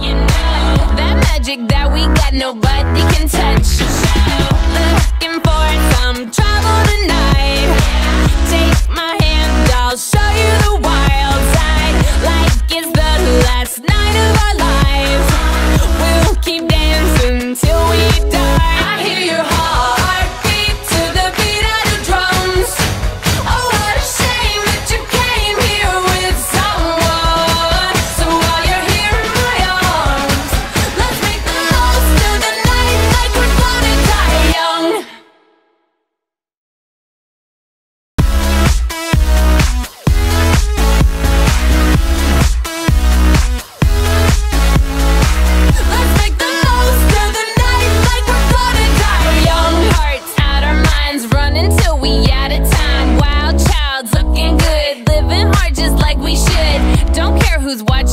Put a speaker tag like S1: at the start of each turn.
S1: you know. That magic that we got, nobody can touch. just like we should. Don't care who's watching